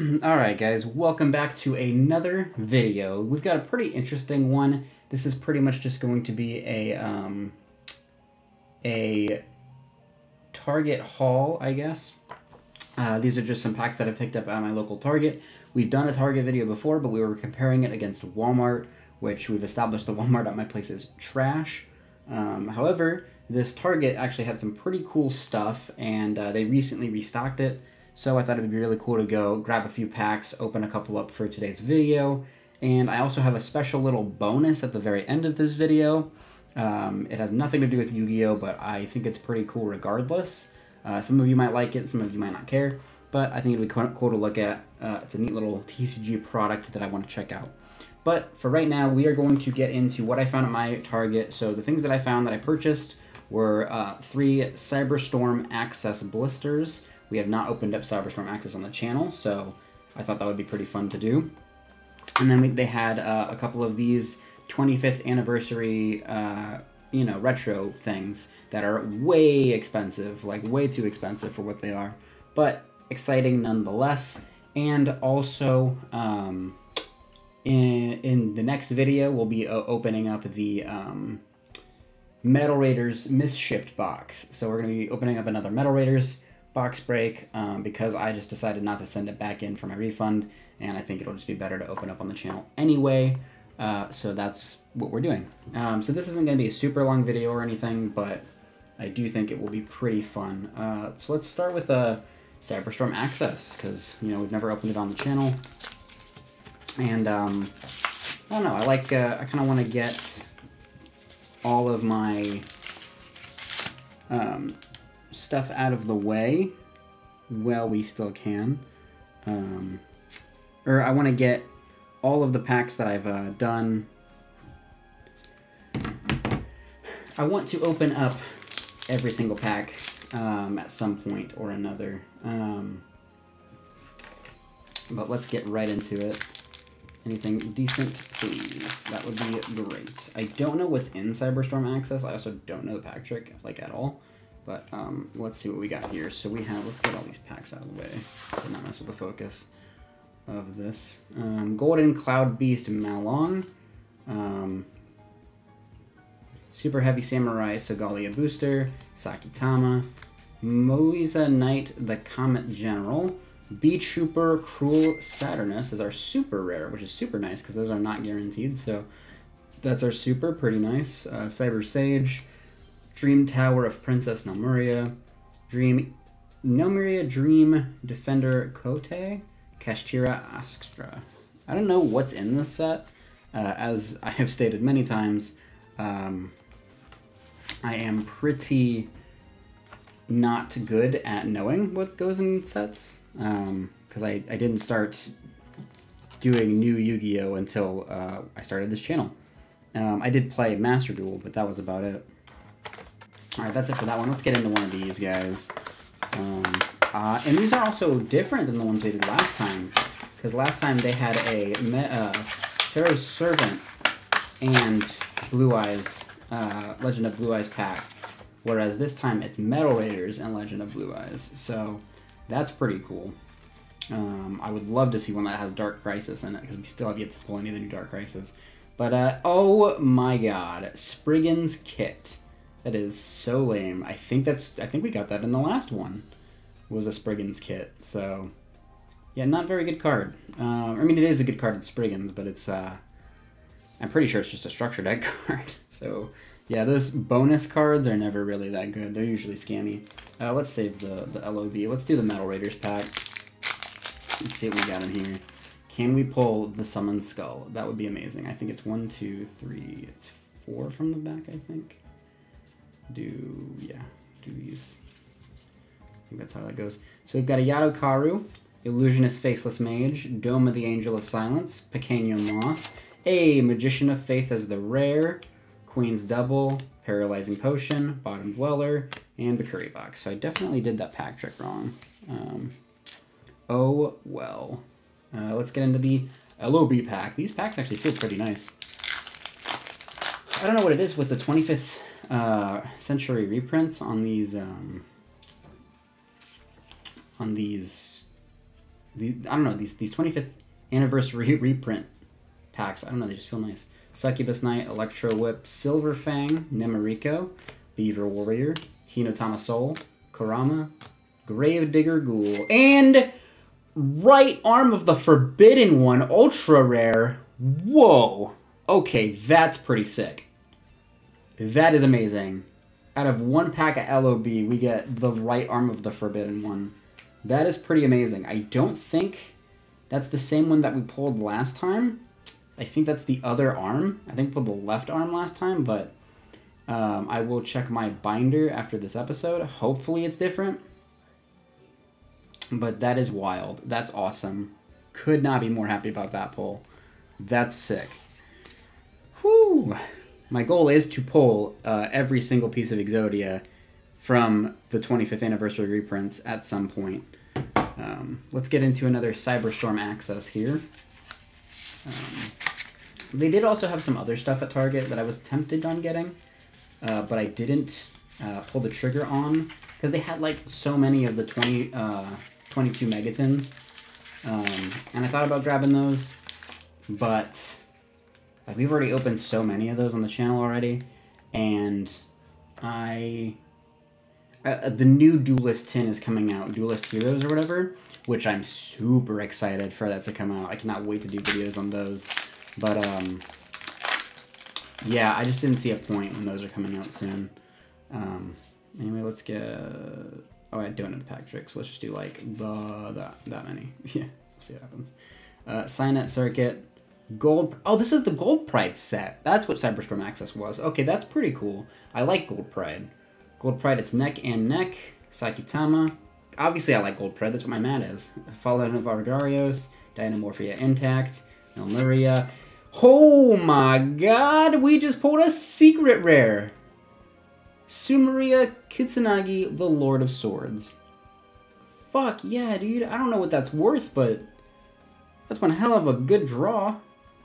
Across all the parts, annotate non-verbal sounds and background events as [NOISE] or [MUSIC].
[CLEARS THROAT] Alright guys, welcome back to another video. We've got a pretty interesting one. This is pretty much just going to be a, um, a Target haul, I guess. Uh, these are just some packs that I picked up at my local Target. We've done a Target video before, but we were comparing it against Walmart, which we've established the [LAUGHS] Walmart at my place is trash. Um, however, this Target actually had some pretty cool stuff, and uh, they recently restocked it. So I thought it would be really cool to go grab a few packs, open a couple up for today's video. And I also have a special little bonus at the very end of this video. Um, it has nothing to do with Yu-Gi-Oh, but I think it's pretty cool regardless. Uh, some of you might like it, some of you might not care, but I think it'd be cool to look at. Uh, it's a neat little TCG product that I want to check out. But for right now, we are going to get into what I found at my Target. So the things that I found that I purchased were uh, three Cyberstorm Access blisters. We have not opened up Cyberstorm Access on the channel, so I thought that would be pretty fun to do. And then we, they had uh, a couple of these 25th anniversary, uh, you know, retro things that are way expensive, like way too expensive for what they are, but exciting nonetheless. And also, um, in, in the next video, we'll be uh, opening up the um, Metal Raiders Misshipped box. So we're going to be opening up another Metal Raiders box break um, because I just decided not to send it back in for my refund, and I think it'll just be better to open up on the channel anyway. Uh, so that's what we're doing. Um, so this isn't going to be a super long video or anything, but I do think it will be pretty fun. Uh, so let's start with a uh, Cyberstorm Access, because, you know, we've never opened it on the channel. And, um, I don't know, I like, uh, I kind of want to get all of my um, stuff out of the way while we still can. Um, or I want to get all of the packs that I've uh, done. I want to open up every single pack um, at some point or another. Um, but let's get right into it. Anything decent, please. That would be great. I don't know what's in Cyberstorm Access. I also don't know the pack trick, like, at all. But um, let's see what we got here. So we have, let's get all these packs out of the way to not mess with the focus of this. Um, Golden Cloud Beast Malong. Um, Super Heavy Samurai Sogalia Booster. Sakitama. Moiza Knight the Comet General. Beetrooper Cruel Saturnus is our super rare, which is super nice because those are not guaranteed. So that's our super, pretty nice. Uh, Cyber Sage. Dream Tower of Princess Nelmuria, Dream Nelmuria Dream Defender Kote, Kashtira Astra. I don't know what's in this set. Uh, as I have stated many times, um, I am pretty not good at knowing what goes in sets because um, I, I didn't start doing new Yu-Gi-Oh until uh, I started this channel. Um, I did play Master Duel, but that was about it. Alright, that's it for that one. Let's get into one of these guys. Um, uh, and these are also different than the ones we did last time. Because last time they had a uh, Servant and Blue Eyes, uh, Legend of Blue Eyes pack. Whereas this time it's Metal Raiders and Legend of Blue Eyes. So that's pretty cool. Um, I would love to see one that has Dark Crisis in it, because we still have yet to pull any of the new Dark Crisis. But, uh, oh my god, Springans Kit. That is so lame. I think that's I think we got that in the last one. Was a Springans kit. So yeah, not very good card. Um, I mean, it is a good card at Springans, but it's uh, I'm pretty sure it's just a structure deck [LAUGHS] card. So yeah, those bonus cards are never really that good. They're usually scammy. Uh, let's save the the LOV. Let's do the Metal Raiders pack. Let's see what we got in here. Can we pull the Summon Skull? That would be amazing. I think it's one, two, three. It's four from the back, I think do, yeah, do these. I think that's how that goes. So we've got a Yado-Karu, Illusionist Faceless Mage, Dome of the Angel of Silence, Pequeño Moth, a Magician of Faith as the rare, Queen's Double, Paralyzing Potion, Bottom Dweller, and Bakuri Box. So I definitely did that pack trick wrong. Um, oh well. Uh, let's get into the LOB pack. These packs actually feel pretty nice. I don't know what it is with the 25th uh, century reprints on these um, on these the, I don't know these these 25th anniversary [LAUGHS] reprint packs. I don't know, they just feel nice. Succubus Knight, Electro Whip, Silver Fang, Nemuriko, Beaver Warrior, Hinotama Soul, Kurama, Grave Digger Ghoul, and right arm of the Forbidden One, ultra rare. Whoa. Okay, that's pretty sick. That is amazing. Out of one pack of LOB, we get the right arm of the Forbidden One. That is pretty amazing. I don't think that's the same one that we pulled last time. I think that's the other arm. I think we pulled the left arm last time, but um, I will check my binder after this episode. Hopefully it's different. But that is wild. That's awesome. Could not be more happy about that pull. That's sick. Whew. My goal is to pull uh, every single piece of Exodia from the 25th anniversary reprints at some point. Um, let's get into another Cyberstorm Access here. Um, they did also have some other stuff at Target that I was tempted on getting, uh, but I didn't uh, pull the trigger on because they had like so many of the 20, uh, 22 Megatons. Um, and I thought about grabbing those, but like, we've already opened so many of those on the channel already, and I uh, uh, the new Duelist tin is coming out, Duelist Heroes or whatever, which I'm super excited for that to come out. I cannot wait to do videos on those. But, um, yeah, I just didn't see a point when those are coming out soon. Um, anyway, let's get... Oh, I don't have the pack trick, so let's just do, like, the that, that many. [LAUGHS] yeah, we'll see what happens. Uh, Signet Circuit, Gold... Oh, this is the Gold Pride set. That's what Cyberstorm Access was. Okay, that's pretty cool. I like Gold Pride. Gold Pride, it's neck and neck. Saitama. Obviously, I like Gold Pride. That's what my mat is. Fallen of Argarios. Dinomorphia Intact. Elnuria. Oh my god! We just pulled a secret rare! Sumeria Kitsunagi, the Lord of Swords. Fuck yeah, dude. I don't know what that's worth, but that's one hell of a good draw.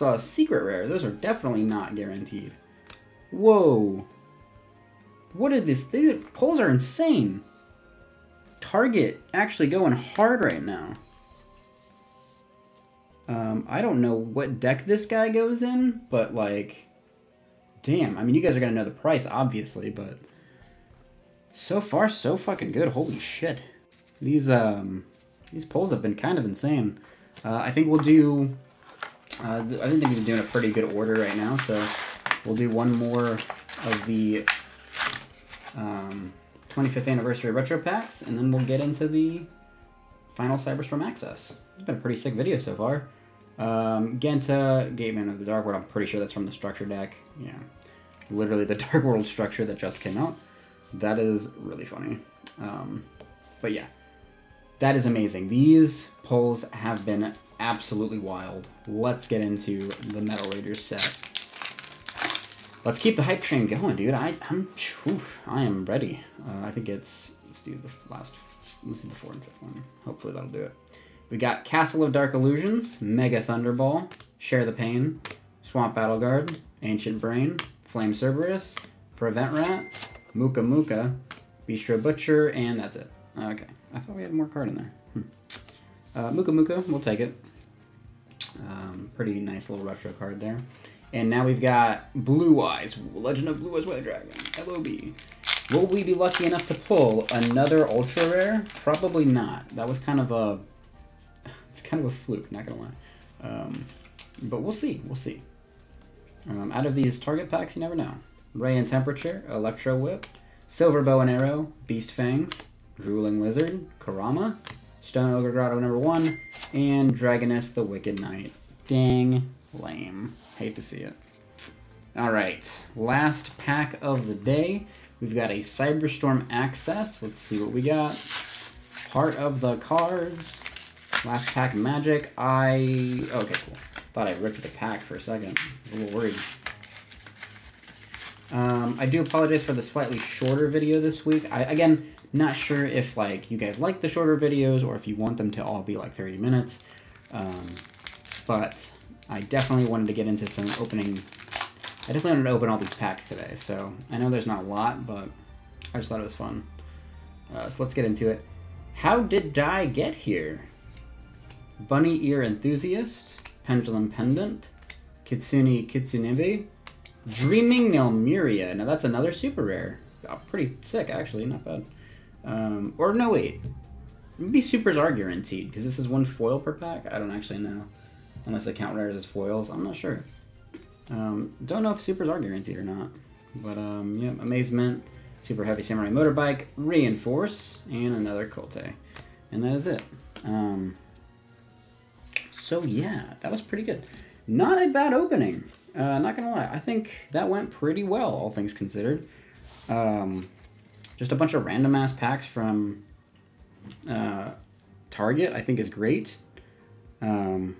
It's a secret rare. Those are definitely not guaranteed. Whoa. What are this? These pulls are insane. Target actually going hard right now. Um, I don't know what deck this guy goes in, but like, damn. I mean, you guys are gonna know the price, obviously, but so far so fucking good. Holy shit. These um, these pulls have been kind of insane. Uh, I think we'll do. Uh, I think we're doing a pretty good order right now, so we'll do one more of the um, 25th anniversary retro packs, and then we'll get into the final Cyberstorm Access. It's been a pretty sick video so far. Um, Genta, Gateman of the Dark World, I'm pretty sure that's from the structure deck. Yeah, literally the [LAUGHS] Dark World structure that just came out. That is really funny. Um, but yeah, that is amazing. These pulls have been absolutely wild. Let's get into the Metal Raiders set. Let's keep the hype train going, dude. I, I'm, whew, I am ready. Uh, I think it's, let's do the last, let's do the fourth and fifth one. Hopefully that'll do it. We got Castle of Dark Illusions, Mega Thunderball, Share the Pain, Swamp Battle Guard, Ancient Brain, Flame Cerberus, Prevent Rat, Muka Muka, Bistro Butcher, and that's it. Okay. I thought we had more card in there. Hmm. Uh, we'll take it. Um, pretty nice little retro card there. And now we've got Blue Eyes, Legend of Blue Eyes White Dragon, LOB. Will we be lucky enough to pull another Ultra Rare? Probably not. That was kind of a... It's kind of a fluke, not gonna lie. Um, but we'll see, we'll see. Um, out of these target packs, you never know. Ray and Temperature, Electro Whip, Silver Bow and Arrow, Beast Fangs, Drooling Lizard, Kurama, Stone Ogre Grotto number one, and Dragoness the Wicked Knight. Dang lame. Hate to see it. All right, last pack of the day. We've got a Cyberstorm Access. Let's see what we got. Part of the cards. Last pack magic. I... Okay, cool. Thought I ripped the pack for a second. I was a little worried. Um, I do apologize for the slightly shorter video this week. I, again, not sure if like you guys like the shorter videos or if you want them to all be like 30 minutes. Um, but I definitely wanted to get into some opening. I definitely wanted to open all these packs today, so I know there's not a lot, but I just thought it was fun. Uh, so let's get into it. How did Dai get here? Bunny Ear Enthusiast, Pendulum Pendant, Kitsune Kitsunebe, Dreaming Nelmuria. Now that's another super rare. Oh, pretty sick, actually, not bad. Um, or no, wait. Maybe supers are guaranteed, because this is one foil per pack? I don't actually know. Unless they count rares as foils, I'm not sure. Um, don't know if supers are guaranteed or not. But, um, yeah, Amazement, Super Heavy Samurai Motorbike, Reinforce, and another Kote. And that is it. Um, so, yeah, that was pretty good. Not a bad opening. Uh, not gonna lie, I think that went pretty well, all things considered. Um, just a bunch of random ass packs from uh, Target, I think is great. Um,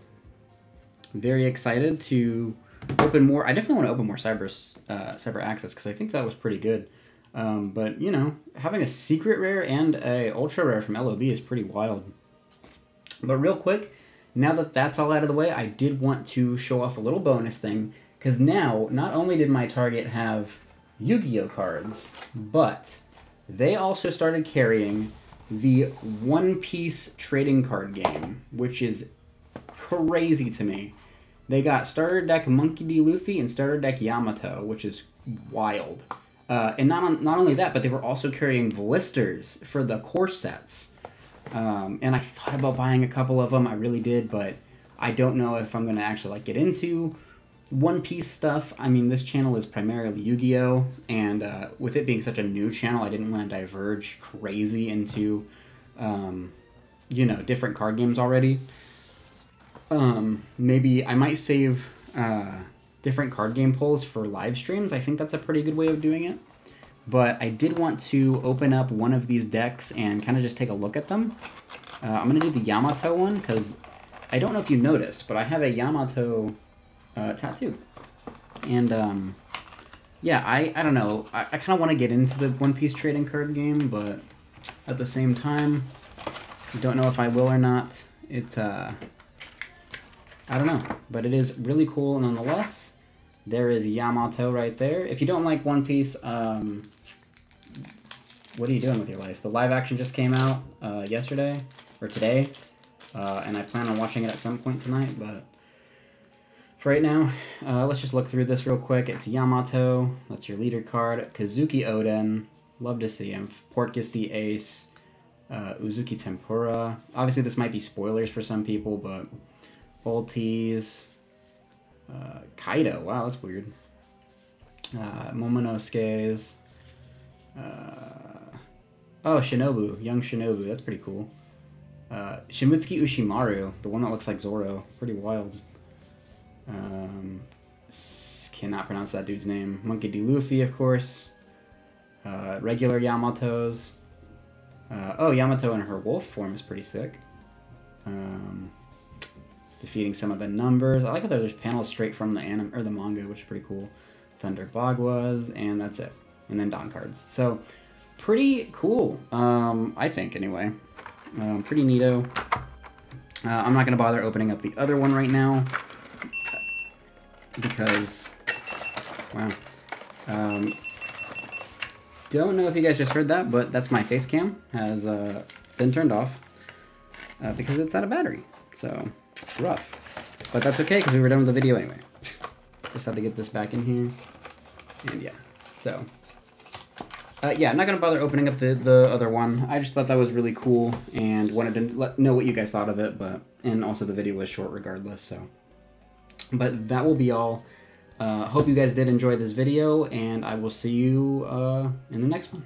very excited to open more. I definitely want to open more Cyber uh, Cyber Access because I think that was pretty good. Um, but you know, having a secret rare and a ultra rare from LOB is pretty wild. But real quick, now that that's all out of the way, I did want to show off a little bonus thing because now not only did my Target have Yu-Gi-Oh cards, but they also started carrying the One Piece trading card game, which is crazy to me. They got starter deck Monkey D. Luffy and starter deck Yamato, which is wild. Uh, and not, on, not only that, but they were also carrying blisters for the core sets. Um, and I thought about buying a couple of them. I really did, but I don't know if I'm going to actually like get into one Piece stuff. I mean, this channel is primarily Yu Gi Oh! And uh, with it being such a new channel, I didn't want to diverge crazy into, um, you know, different card games already. Um, maybe I might save uh, different card game polls for live streams. I think that's a pretty good way of doing it. But I did want to open up one of these decks and kind of just take a look at them. Uh, I'm going to do the Yamato one because I don't know if you noticed, but I have a Yamato uh, tattoo. And, um, yeah, I, I don't know. I, I kind of want to get into the One Piece trading card game, but at the same time, don't know if I will or not. It's, uh, I don't know. But it is really cool nonetheless. There is Yamato right there. If you don't like One Piece, um, what are you doing with your life? The live action just came out uh, yesterday, or today, uh, and I plan on watching it at some point tonight, but for right now, uh, let's just look through this real quick. It's Yamato, that's your leader card, Kozuki Oden, love to see him, Portgas D. Ace, uh, Uzuki Tempura. Obviously, this might be spoilers for some people, but Voltes, uh, Kaido, wow, that's weird. Uh, Momonosuke's. Uh, oh, Shinobu, young Shinobu, that's pretty cool. Uh, Shimotsuki Ushimaru, the one that looks like Zoro, pretty wild. Um, cannot pronounce that dude's name. Monkey D. Luffy, of course. Uh, regular Yamatos. Uh, oh, Yamato in her wolf form is pretty sick. Um, defeating some of the numbers. I like how there's panels straight from the anime or the manga, which is pretty cool. Thunder Bagwas, and that's it. And then Don cards. So pretty cool, um, I think anyway. Um, pretty neato. Uh, I'm not gonna bother opening up the other one right now because, wow. Um, don't know if you guys just heard that, but that's my face cam has uh, been turned off uh, because it's out of battery. So rough. But that's okay, because we were done with the video anyway. [LAUGHS] Just had to get this back in here. And yeah, so. Uh, yeah, I'm not going to bother opening up the, the other one. I just thought that was really cool and wanted to let, know what you guys thought of it, but and also the video was short regardless, so. But that will be all. Uh, hope you guys did enjoy this video, and I will see you uh, in the next one.